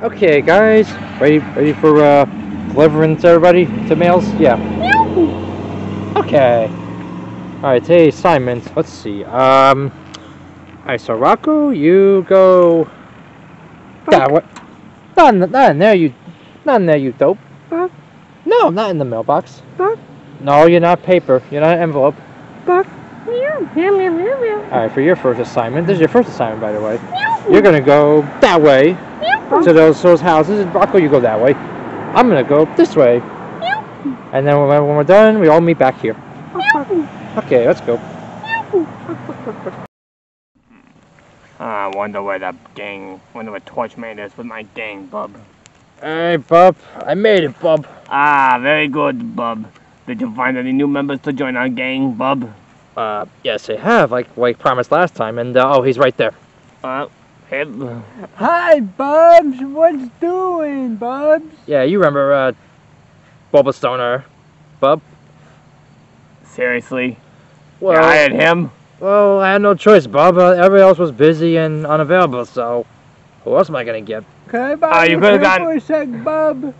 Okay, guys, ready ready for uh, deliverance, everybody, to mails? Yeah. Okay. All right, today's Simon. Let's see. Um. All right, so Roco, you go. That what? Not in, the, not in there, you. Not in there, you dope. No, not in the mailbox. No, you're not paper. You're not an envelope. Meow, meow, meow, meow, meow. All right, for your first assignment, this is your first assignment, by the way. You're gonna go that way to those those houses. Roco, you go that way. I'm gonna go this way. And then when, when we're done, we all meet back here. Okay, let's go. Ah, I wonder where that gang, wonder where Torchman is with my gang, bub. Hey, Bub, I made it, Bub. Ah, very good, bub. Did you find any new members to join our gang, bub? Uh, yes, I have, like like promised last time. And uh, oh, he's right there. Uh, him? Hi, Bubs. What's doing, Bubs? Yeah, you remember uh, Bubba Stoner, Bub? Seriously? Well, you hired him? well, I had no choice, Bub. Uh, everybody else was busy and unavailable, so who else am I gonna get? Can I buy Ah, you your could've drink gotten- for a sec, Bub?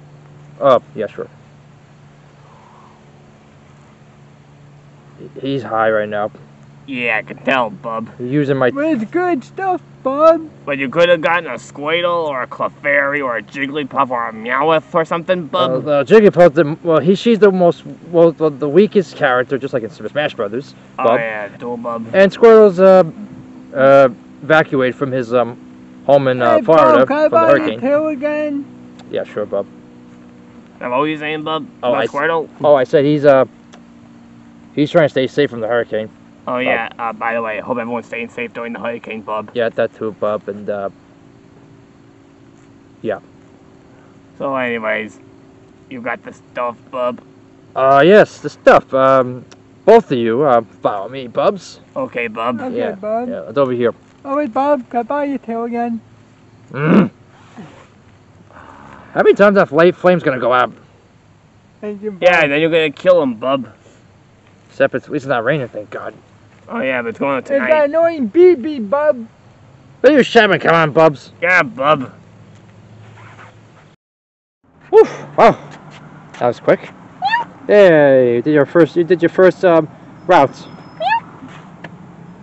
Oh, yeah, sure. He's high right now. Yeah, I can tell, bub. He's using my. It's good stuff, Bub. But you could have gotten a Squirtle or a Clefairy or a Jigglypuff or a Meowth or something, Uh, bub. uh, Jigglypuff, the, well, he, she's the most, well, the, the weakest character, just like in Super Smash Brothers. oh, Bub. yeah, dual bub. And Squirtle's uh, uh, evacuated from his um, home in uh, hey, Florida Bub, can from the buy your hurricane. tail again? Yeah, sure, Bub. Now, what were you saying, bub? Oh, I- Squirtle? Oh, I said he's uh, he's trying to stay safe from the hurricane. Oh, yeah, uh, by the way, I hope everyone's staying safe during the hurricane, bub. Yeah, that too, Bub. And uh, yeah. So, anyways, you got the stuff, bub. uh, yes, the stuff. Um, both of you, uh, follow me, Bubs. Okay, bub. Okay, yeah, Bub. yeah, it's over here. Oh, wait, Bub. Can I buy your tail again? Mm. How many times that fla- flame's gonna go out? Thank you, Bub. Yeah, then you're gonna kill him, bub. Except it's, at least it's not raining, thank God. Oh, yeah, but it's going on It's that annoying beep beep, Bub. But you Shaman, come on, Bubs. Yeah, bub. Woof. Wow, that was quick. Hey, you did your first. You did your first um, routes.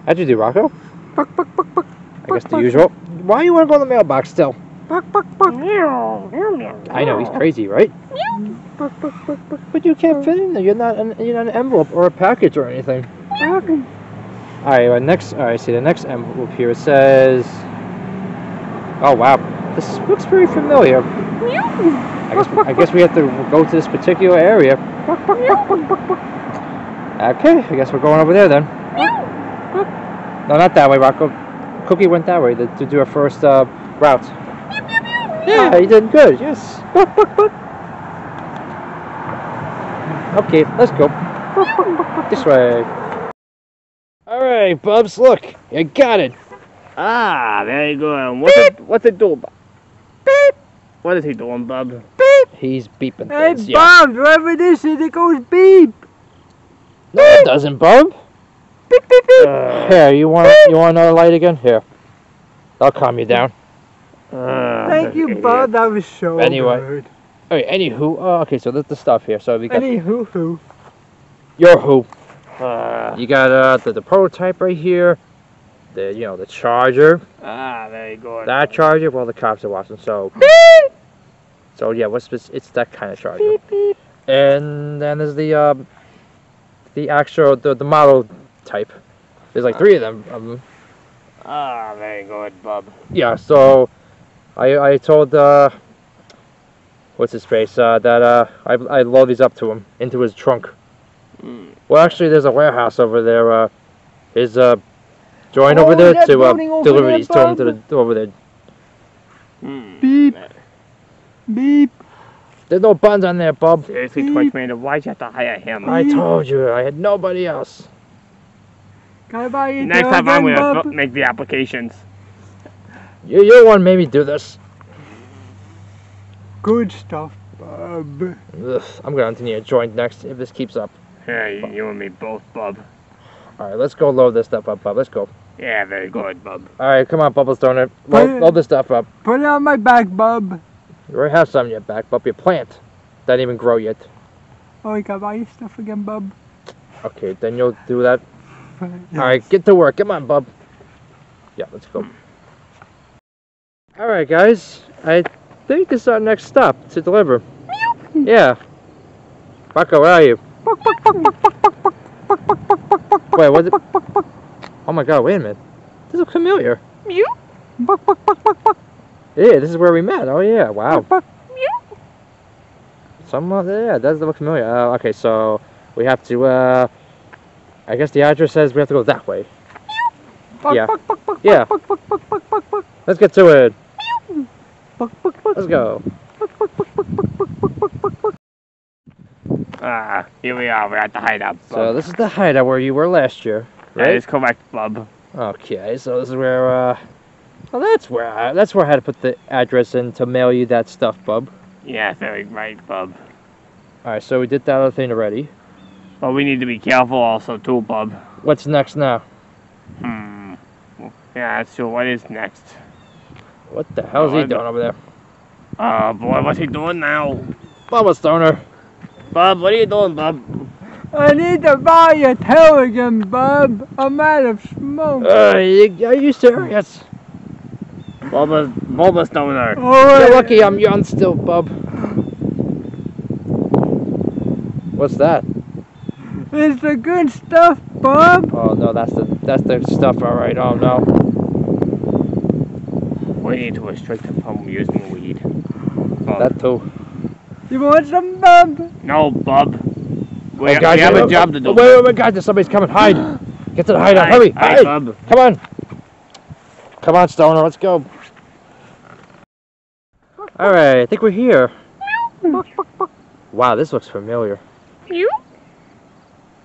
How'd you do, Roco? Buck, buck, buck, buck. I guess the usual. Why you want to go in the mailbox still? Buck, buck, buck. I know he's crazy, right? Buck, buck, buck, buck. But you can't fit in there. You're not an, you're not an envelope or a package or anything. Buck. All right, well, next. All right, see the next envelope here. It says. Oh wow, this looks very familiar. I guess I guess we have to go to this particular area. Okay, I guess we're going over there then. No, not that way, Roco. Cookie went that way to, to do our first uh, route. Yeah, you did good. Yes. Okay, let's go. This way. All right, Bubs. Look, you got it. Ah, very good. What's it, what's it do, bub? Beep. What is he doing, bub? Beep. He's beeping Hey, things. Yeah. Bub, wherever this is, it goes beep. No, it doesn't, Bub. Beep, beep, beep. Uh, Here, you want you want another light again? Here, I'll calm you down. Uh, Thank you, idiot. Bub. That was so Anyway. good. All right. Anywho, oh, okay. So that's the stuff here. So we got Any hoo hoo. your who. Uh, You got uh the, the prototype right here. The you know the charger. ah, very good. That charger. Well, the cops are watching. So. So yeah, what's this? It's that kind of charger. Beep, beep. And then there's the um, the actual the, the model type. There's like three of them. Um, Ah, very good, bub. yeah. So I I told uh, what's his face uh, that uh I I load these up to him into his trunk. Mm. Well, actually, there's a warehouse over there. Uh, his uh, join Oh, over there to uh, deliver there, these to him to the over there. Hmm. Beep. Beep. There's no buns on there, Bob. Seriously, Beep. Torchman, why'd you have to hire him? I told you, I had nobody else. Can I buy your Next time I'm gonna make the applications. You, you're the one who made me do this. Good stuff, Bub. Ugh, I'm going to need a joint next if this keeps up. Yeah, you, you and me both, bub. All right, let's go load this stuff up, Bob. Let's go. Yeah, very good, bub. All right, come on, Bubble Stoner. Load, it- load this stuff up. Put it on my back, bub. You already have some in your back, Bub. Your plant doesn't even grow yet. Oh, we gotta buy you stuff again, bub. Okay, then you'll do that. Yes. All right, get to work. Come on, Bub. Yeah, let's go. All right, guys. I think this is our next stop to deliver. Yeah. Roco, where are you? Wait, what's it? Oh my god, wait a minute. This looks familiar. Mew? Yeah, this is where we met. Oh yeah, wow. Some, uh, yeah, that does look familiar. Uh, okay, so we have to, uh, I guess the address says we have to go that way. Yeah. Yeah. Let's get to it. Let's go. Ah, here we are. We're at the hideout, bub. So this is the hideout where you were last year, That right? is correct, bub. Okay, so this is where, uh, well, that's where, I, that's where I had to put the address in to mail you that stuff, bub. Yeah, very right, bub. All right, so we did that other thing already. But we need to be careful also, too, bub. What's next now? Hmm. Yeah, so. What is next? What the hell's Oh, he I- doing over there? Oh, boy, what's he doing now? Bubba Stoner. Bub, what are you doing, Bob? I need to buy your tail again, bub. I'm out of smoke. Uh, you, are you serious? Bulba, Bulba Stoner. Oh, You're lucky I'm young still, Bob. What's that? It's the good stuff, Bob. Oh no, that's the that's the stuff. All right. Oh no. We need to restrict him from using weed. Bub. That too. You want some, bub? No, bub. We, oh, guys, we have oh, a job oh, to oh, do. Wait, wait, wait, guys! There's somebody's coming. Hide. Get to the hideout. Hurry! Hi, Hide! bub. Come on. Come on, Stoner. Let's go. All right. I think we're here. Wow, this looks familiar. You?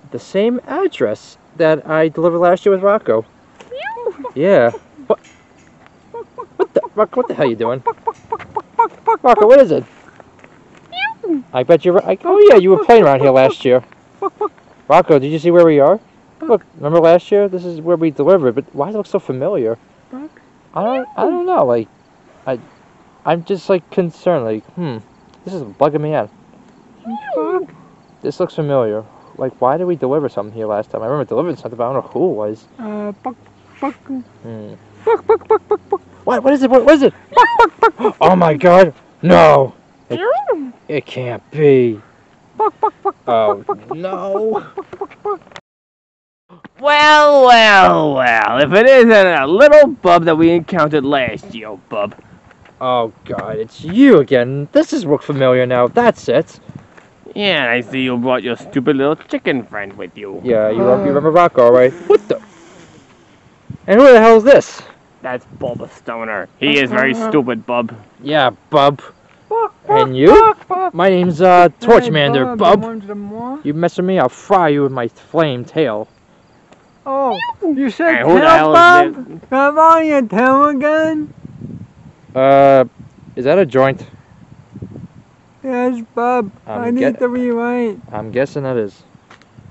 The same address that I delivered last year with Roco. Yeah. What? What the? Roco, what the hell are you doing? Roco, what is it? I bet you're. I, oh yeah, you were playing around here last year. Roco, did you see where we are? Look, remember last year? This is where we delivered, but why does it look so familiar? I don't. I don't know. Like, I, I'm just like concerned. Like, hmm, this is bugging me out. This looks familiar. Like, why did we deliver something here last time? I remember delivering something, but I don't know who it was. Uh, buck, buck, Hmm. buck, buck, buck, buck, buck. What? What is it? What, what is it? oh my God! No! It, it can't be. Oh no! Well, well, well. If it isn't a little bub that we encountered last year, bub. Oh God! It's you again. This is look familiar now. That's it. Yeah, I see you brought your stupid little chicken friend with you. Yeah, you, you remember Roco, right? What the? And who the hell is this? That's Bulba Stoner. He is very stupid, bub. Yeah, Bub. And you? buck, buck. My name's uh Torchmander, Hey, Bub. You want some more? You mess with me, I'll fry you with my flame tail. Oh, you said Hey, who the tail, hell is bub? Come on, your tail again? Uh, is that a joint? Yes, bub. Um, I need to rewrite. I'm guessing that is.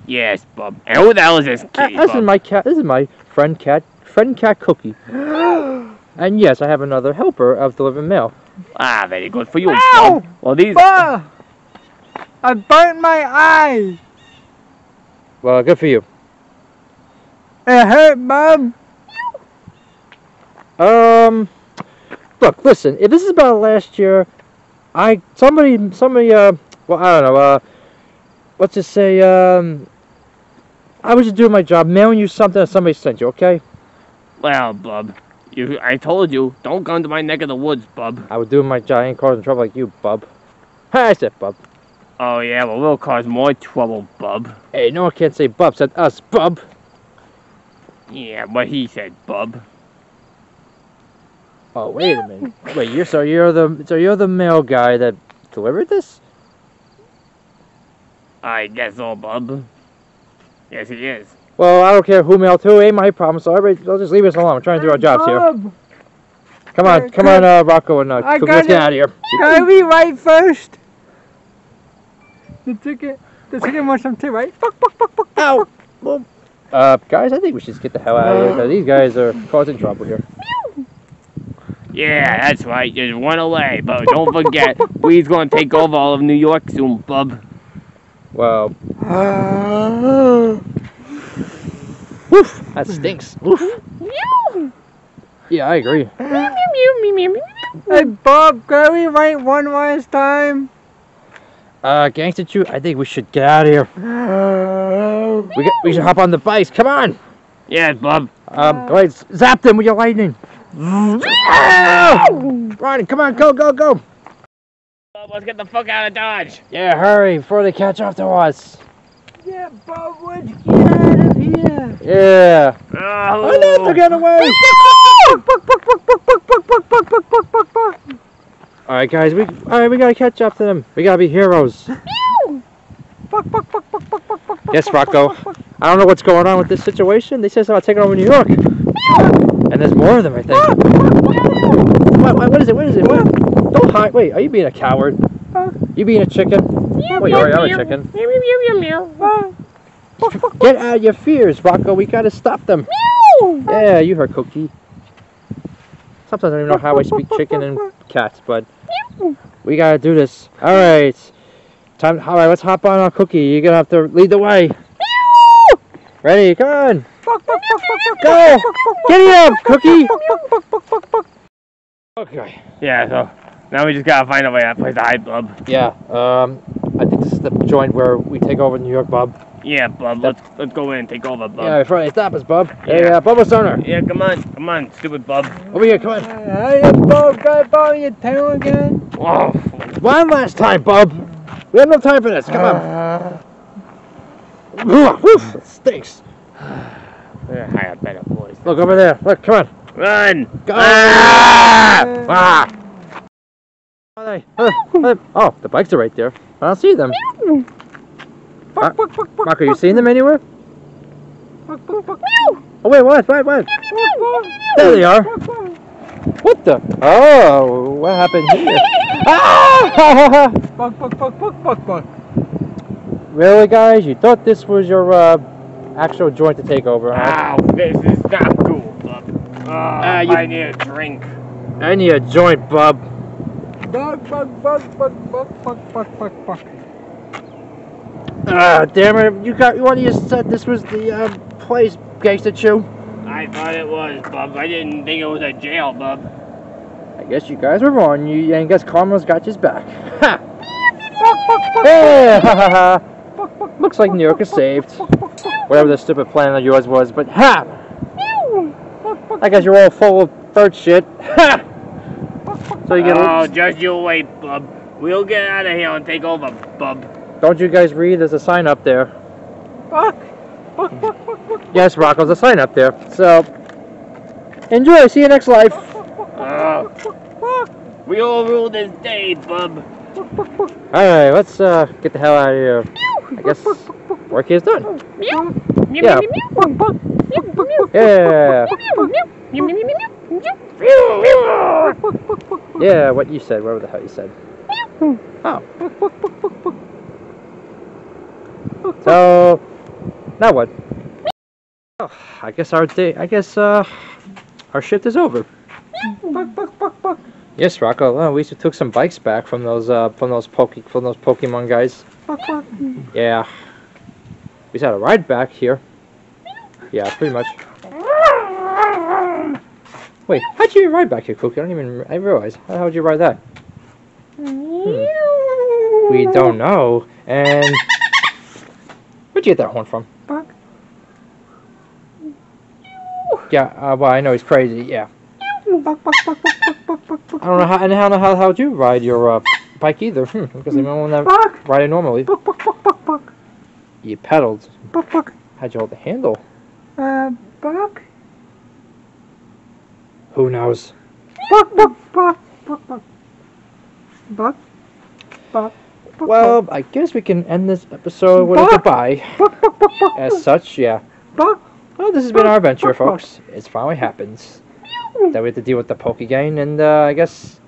Yes, bub. And who the hell is this Uh, kid, this is my cat. This is my friend cat. Friend cat Cookie. And yes, I have another helper of delivering mail. Ah, very good for you, Ow! Well, these... Bub! I burnt my eyes. Well, good for you. It hurt, bub. Um, look, listen. If this is about last year, I somebody somebody uh, well I don't know uh, let's just say um, I was just doing my job, mailing you something that somebody sent you. Okay, Well, bub. You, I told you, don't come to my neck of the woods, bub. I was doing my ain't causing trouble like you, bub. I said bub. Oh, yeah, well, we'll cause more trouble, bub. Hey, no one can't say bub. Said us, bub. Yeah, but he said, bub. Oh wait a minute. Wait, you're so you're the so you're the mail guy that delivered this? I guess so, bub. Yes, he is. Well, I don't care who mailed who. Ain't my problem. So everybody, I'll just leave us alone. We're trying to do our jobs here. Come on, come on, uh, Roco and uh, I Cookie, let's get out of here. Can I rewrite first? The ticket, the ticket wants some too, right? Buck, fuck, fuck, fuck, buck, Ow. buck. Well, Uh, guys, I think we should just get the hell out of here. 'cause These guys are causing trouble here. Yeah, that's right. Just run away, but don't forget, we's gonna take over all of New York soon, bub. Well, woof, that stinks. Woof. Yeah, I agree. Hey, Bob, can we wait one last time? Uh, Gangster Chew, I think we should get out of here. We, get, we should hop on the bikes. Come on. Yeah, Bob. Um, go ahead, zap them with your lightning. Run, come on, go, go, go. Bub, let's get the fuck out of Dodge. Yeah, hurry before they catch up to us. Yeah, Bob, let's get out here. Yeah. Oh, I need to get away. All right, guys. We all right. We gotta catch up to them. We gotta be heroes. Yes, Roco. I don't know what's going on with this situation. They said something about taking over New York, and there's more of them. I think. What, what, what is it? What is it? What? Don't hide. Wait, are you being a coward? You being a chicken? Wait, you are a chicken. Get out of your fears, Roco. We gotta stop them. Yeah, you heard Cookie. Sometimes I don't even know how I speak chicken and cats, but we gotta do this. All right, time. All right, let's hop on our Cookie. You're gonna have to lead the way. Ready? Come on. Go. Get up, Cookie. Okay. Yeah, so now we just gotta find a way to place the hide, bub. Yeah. Um, I think this is the joint where we take over New York, Bob. Yeah, bub. Let's let's go in and take over, bub. Yeah, before they stop us, Bob. Hey, Yeah. uh, Bubba Stoner. Yeah, come on, come on, stupid bub. Over here, come on. Hey, Bob, can I borrow your tail again? Oh, One last time, Bub. We have no time for this. Come on. Woof, it stinks. we're higher, better boys. Look over there. Look, come on. Run! Go. Ah! Ah. Are they? Uh, uh, Oh, the bikes are right there. I don't see them. Uh, Marco, you seen them anywhere? Oh, wait, what? What? What? There they are. What the? Oh, what happened here? Ah! Buck, buck, buck, buck, buck, buck. really, guys? You thought this was your uh, actual joint to take over, huh? Ow, this is not cool, bub. Oh, Ah, you- I need a drink. I need a joint, bub. Buck, buck, buck, buck, buck, buck, buck, buck, buck. Ah, damn it! You got. What you said this was the uh, place, Gangsta Chew. I thought it was, bub. I didn't think it was a jail, bub. I guess you guys were wrong. You, I guess Karma's got his back. Ha! Hey, ha ha ha! Looks like New York is saved. Whatever the stupid plan of yours was, but ha! I guess you're all full of bird shit. Ha! So you get. Oh, just you wait, bub. We'll get out of here and take over, bub. Don't you guys read? There's a sign up there. Buck, buck, buck, buck, buck. Yes, Roco's a sign up there. So enjoy. See you next life. Oh, we all rule this day, bub. All right, let's uh, get the hell out of here. I guess work here's done. Yeah. Yeah. Yeah, what you said, whatever the hell you said. Oh. So, now what? Oh, I guess our day, I guess, uh, our shift is over. Buck, buck, buck, buck. Yes, Roco. We took some bikes back from those, uh, from those poke, from those Pokemon guys. Buck, buck. Yeah. We just had a ride back here. Yeah, pretty much. Wait, how'd you ride back here, Cookie? I don't even, I realize. How how'd you ride that? We don't know. And Where'd you get that horn from? Bark. Yeah, uh, well, I know he's crazy, yeah. I don't know how, and I don't know how, how you ride your uh, bike either, because I don't want to ride it normally. You pedaled. How'd you hold the handle? Uh, bark. Who knows? Bark, bark, bark, bark, bark. Bark, bark. Well, I guess we can end this episode with a goodbye. As such, yeah. Well, this has been our adventure, folks. It's finally happens. That we have to deal with the Poke Gang, and uh, I guess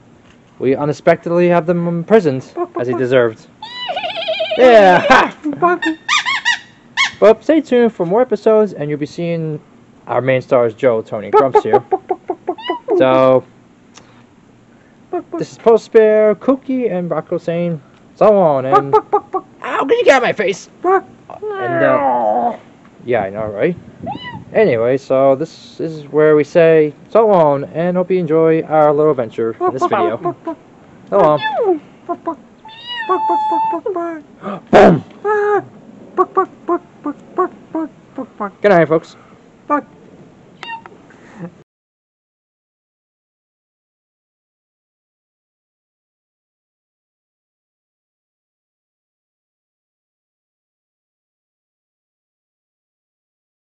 we unexpectedly have them imprisoned, as he deserved. Yeah! But stay tuned for more episodes, and you'll be seeing our main stars, Joe, Tony, Grumps here. So, this is Post Bear, Cookie, and Roco saying so on. And how could you get out of my face? And uh, yeah, I know, right? Anyway, so this is where we say so long, and hope you enjoy our little adventure in this video. So long. Boom. Good night, folks.